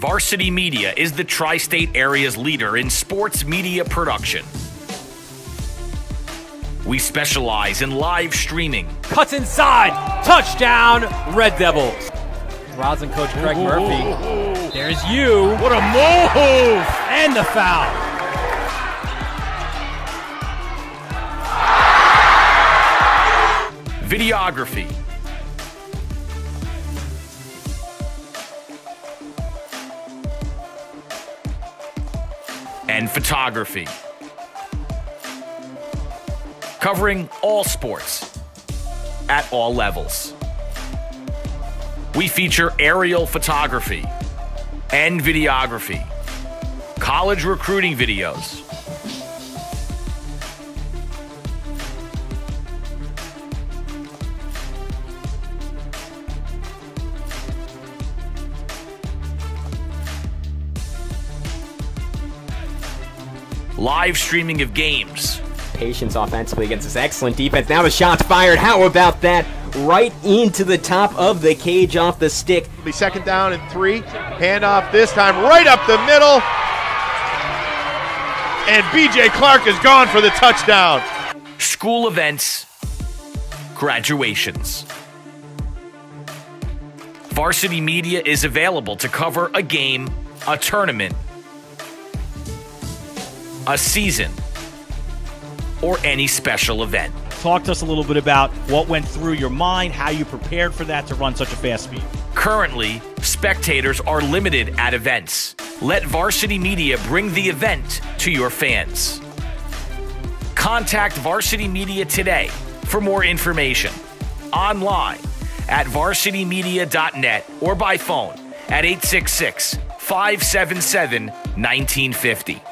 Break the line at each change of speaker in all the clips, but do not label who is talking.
Varsity Media is the tri state area's leader in sports media production. We specialize in live streaming,
Cuts inside. Touchdown, Red Devils. Rosin coach Greg Murphy. There's you.
What a move!
And the foul.
videography, photography. Covering all sports at all levels. We feature aerial photography and videography, college recruiting videos, live streaming of games,
Patience offensively against this excellent defense. Now the shot's fired. How about that? Right into the top of the cage off the stick.
Be second down and three. Handoff this time right up the middle. And BJ Clark is gone for the touchdown.
school events, graduations. Varsity Media is available to cover a game, a tournament, a season, or any special event.
Talk to us a little bit about what went through your mind, how you prepared for that to run such a fast speed.
Currently, spectators are limited at events. Let Varsity Media bring the event to your fans. Contact Varsity Media today for more information. Online at varsitymedia.net or by phone at 866 577 1950.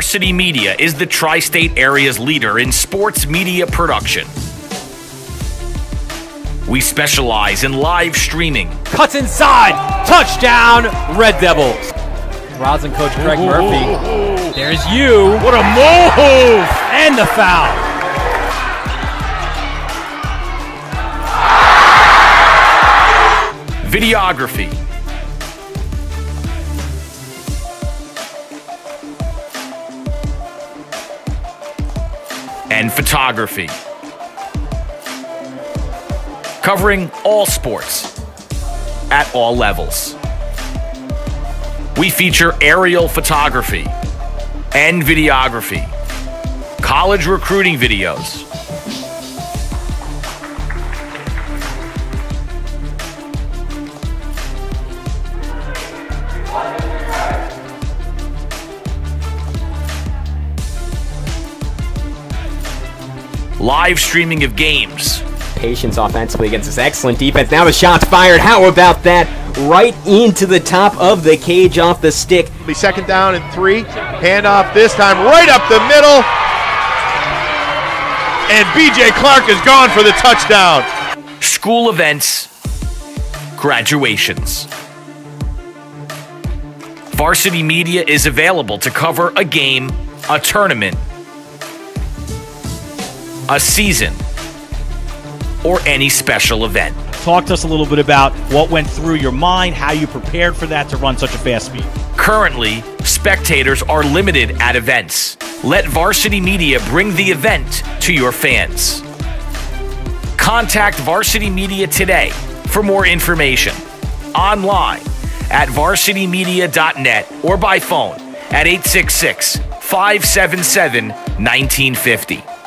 Varsity Media is the tri state area's leader in sports media production. We specialize in live streaming,
Cuts inside. Touchdown, Red Devils. Rosin coach Greg Murphy. There's you.
What a move!
And the foul.
videography, photography. Covering all sports at all levels. We feature aerial photography and videography, college recruiting videos, live streaming of games,
Patience offensively against this excellent defense. Now the shots fired. How about that? Right into the top of the cage off the stick.
Be second down and three. Hand off this time right up the middle. And BJ Clark is gone for the touchdown.
school events, graduations. Varsity Media is available to cover a game, a tournament, a season, or any special event.
Talk to us a little bit about what went through your mind, how you prepared for that to run such a fast speed.
Currently, spectators are limited at events. Let Varsity Media bring the event to your fans. Contact Varsity Media today for more information. Online at varsitymedia.net or by phone at 866 577 1950.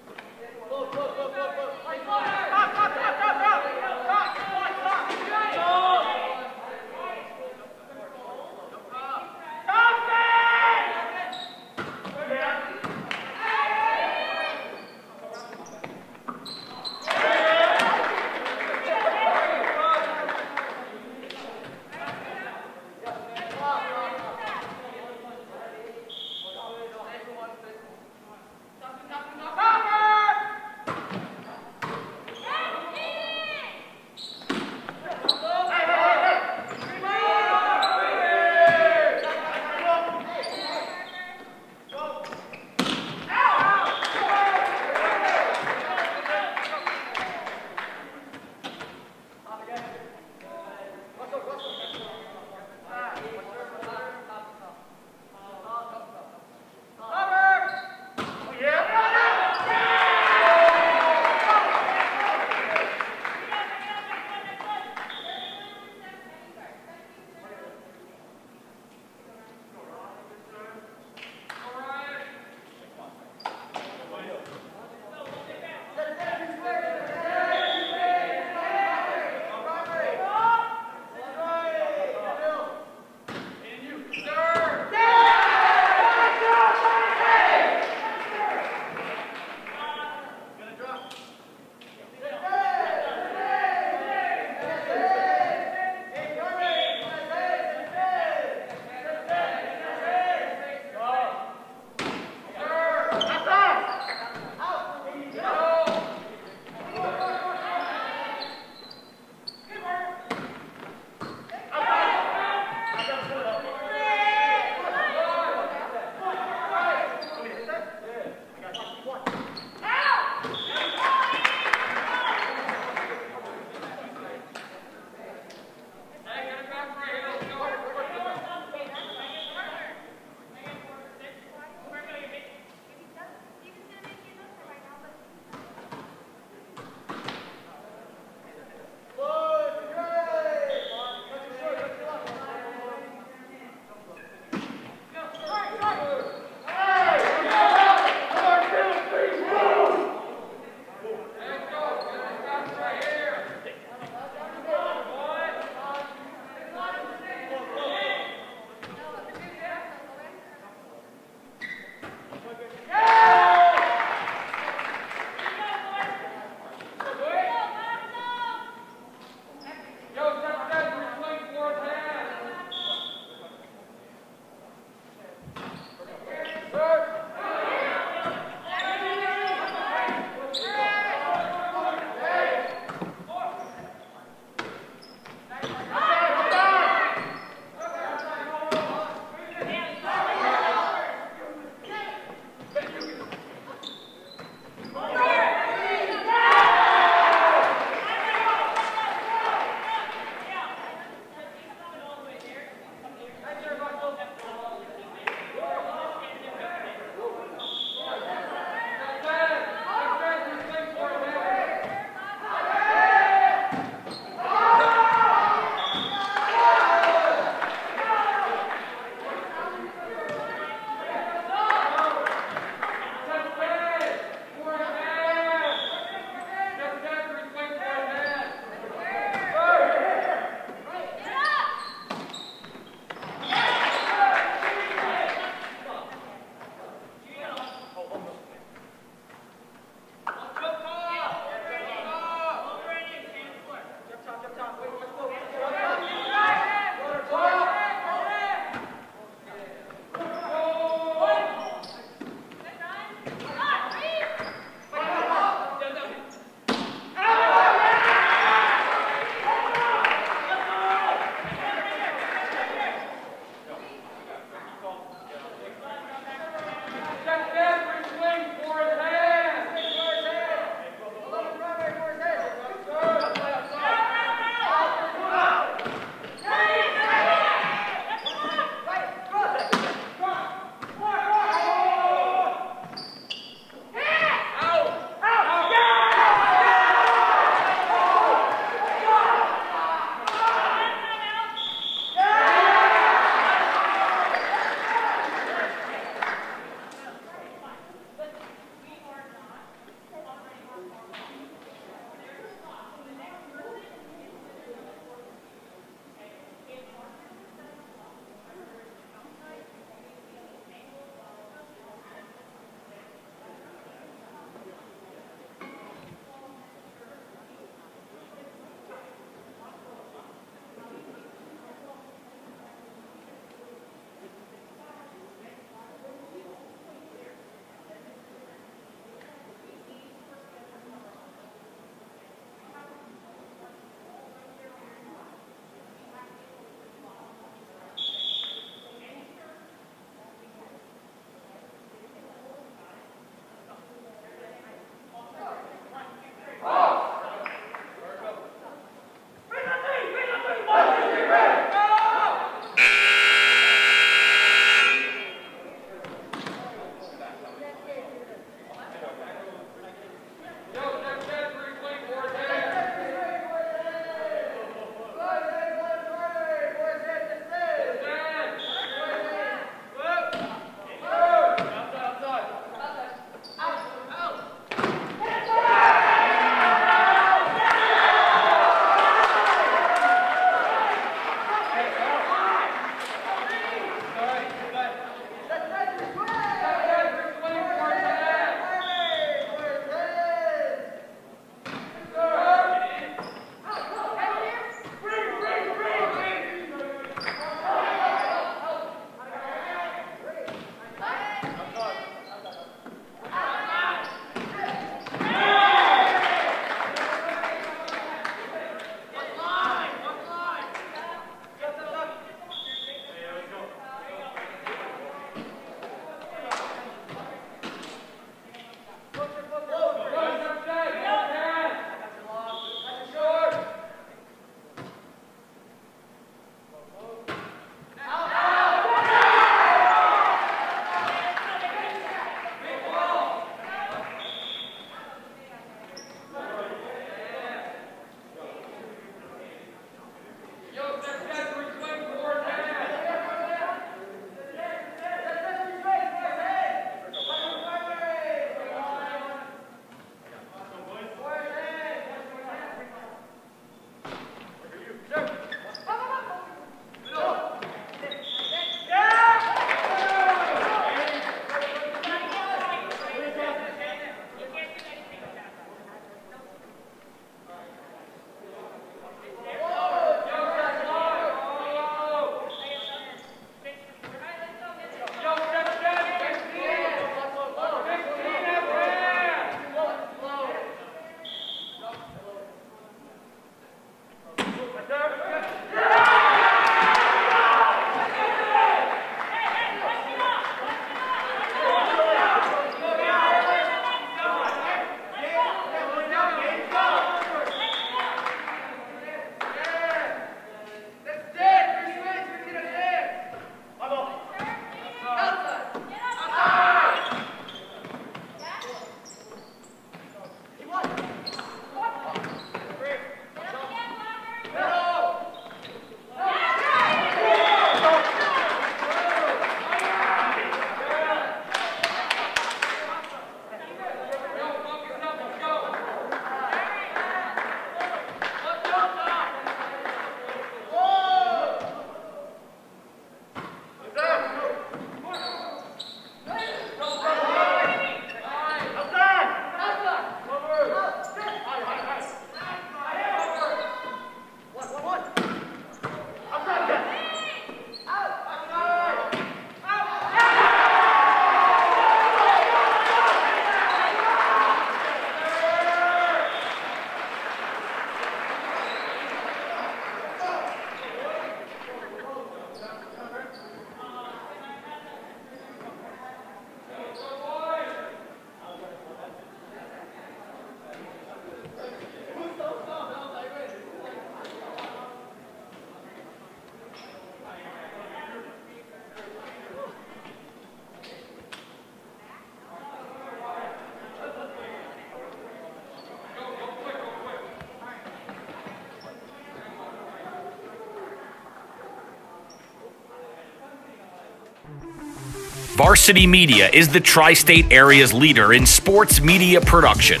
Varsity Media is the tri state area's leader in sports media production.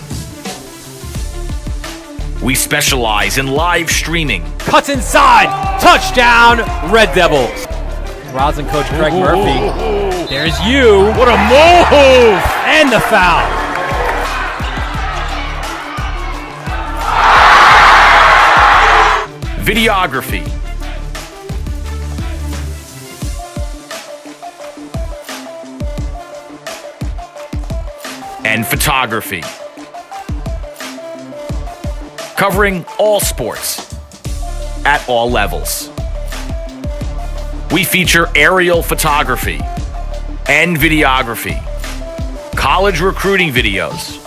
We specialize in live streaming,
Cuts inside. Touchdown, Red Devils. Rosin coach Greg Murphy. There's you.
What a move!
And the foul.
videography, Covering all sports at all levels. We feature aerial photography and videography, college recruiting videos,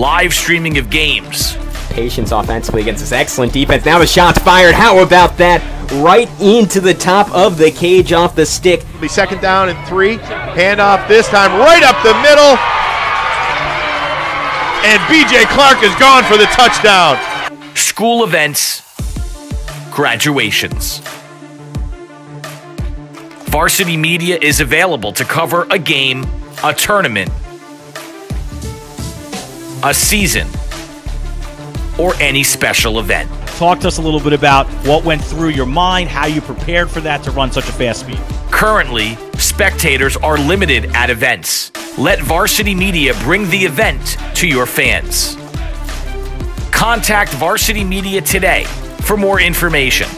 live streaming of games,
Patience offensively against this excellent defense. Now the shot's fired. How about that? Right into the top of the cage off the stick.
Be second down and three. Handoff this time right up the middle. And BJ Clark is gone for the touchdown.
school events, graduations. Varsity Media is available to cover a game, a tournament, a season, or any special event.
Talk to us a little bit about what went through your mind, how you prepared for that to run such a fast speed.
Currently, spectators are limited at events. Let Varsity Media bring the event to your fans. Contact Varsity Media today for more information.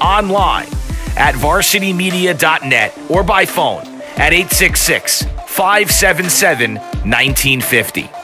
Online at varsitymedia.net or by phone at 866 577 1950.